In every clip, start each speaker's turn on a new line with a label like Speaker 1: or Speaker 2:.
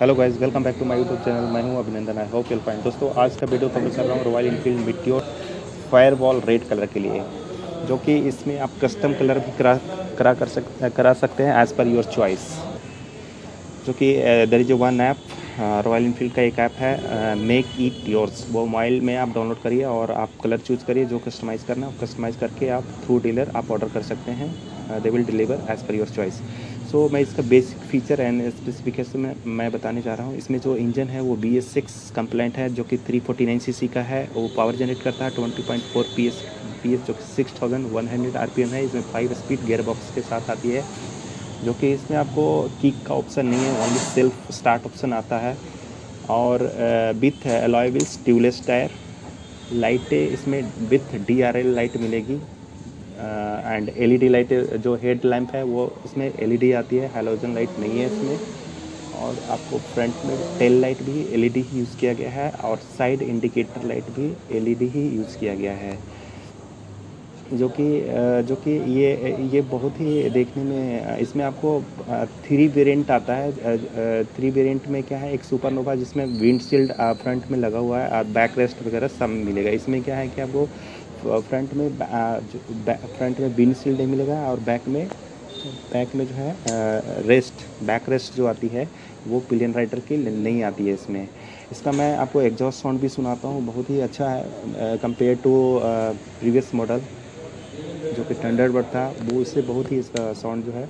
Speaker 1: Hello guys welcome back to my YouTube channel मैं हूँ अभिनंदन आई होप यूल फाइन दोस्तों, आज का वीडियो कवर कर रहा हूँ Royal Enfield Meteor Fireball red colour के लिए, जो कि इसमें आप कस्टम कलर भी करा करा कर सक, करा सकते हैं एज़ पर योर चॉइस जो कि there is one app Royal Enfield का एक ऐप है मेक इट योर्स वो मोबाइल में आप डाउनलोड करिए और आप कलर चूज़ करिए, जो कस्टमाइज़ करना है कस्टमाइज़ करके आप थ्रू डीलर आप ऑर्डर कर सकते हैं they will deliver as per your choice so मैं इसका बेसिक फीचर एंड स्पेसिफिकेशन में, मैं बताने जा रहा हूँ। इसमें जो इंजन है, वो बी एस सिक्स कम्प्लेंट है, जो कि three forty nine C C का है। वो पावर जनरेट करता है twenty point four P S P S जो कि six thousand one hundred R P M है। इसमें फाइव स्पीड गेयर बॉक्स के साथ आती है, जो कि इसमें आपको किक का ऑप्शन नहीं है ओनली सेल्फ स्टार्ट ऑप्शन आता है। और विथ व्हील्स ट्यूबलेस टायर लाइटें इसमें विथ एल लाइट मिलेगी। एंड एलईडी लाइट जो हेड लैंप है, वो इसमें एलईडी आती है हेलोजन लाइट नहीं है इसमें। और आपको फ्रंट में टेल लाइट भी एलईडी ही यूज़ किया गया है, और साइड इंडिकेटर लाइट भी एलईडी ही यूज़ किया गया है। जो कि जो कि ये ये बहुत ही देखने में, इसमें आपको थ्री वेरिएंट आता है। थ्री वेरिएंट में क्या है? एक सुपरनोवा जिसमें विंडशील्ड फ्रंट में लगा हुआ है बैक रेस्ट वगैरह सब मिलेगा। इसमें क्या है कि आपको फ्रंट में फ्रंट में विंड नहीं मिलेगा और बैक में बैक में जो है रेस्ट, बैक रेस्ट जो आती है, वो पिलियन राइडर की नहीं आती है इसमें। इसका मैं आपको एग्जॉस्ट साउंड भी सुनाता हूँ, बहुत ही अच्छा है कंपेयर टू प्रीवियस मॉडल जो कि स्टैंडर्ड बर्ड था, वो इससे बहुत ही इसका साउंड जो है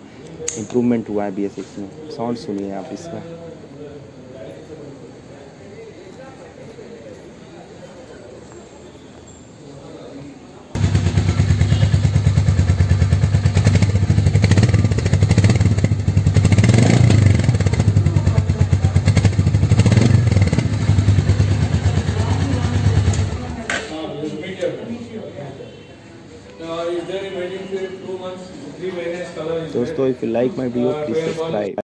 Speaker 1: इम्प्रूवमेंट हुआ है बी एस में। साउंड सुनिए आप इसका। दोस्तों if you like my video please subscribe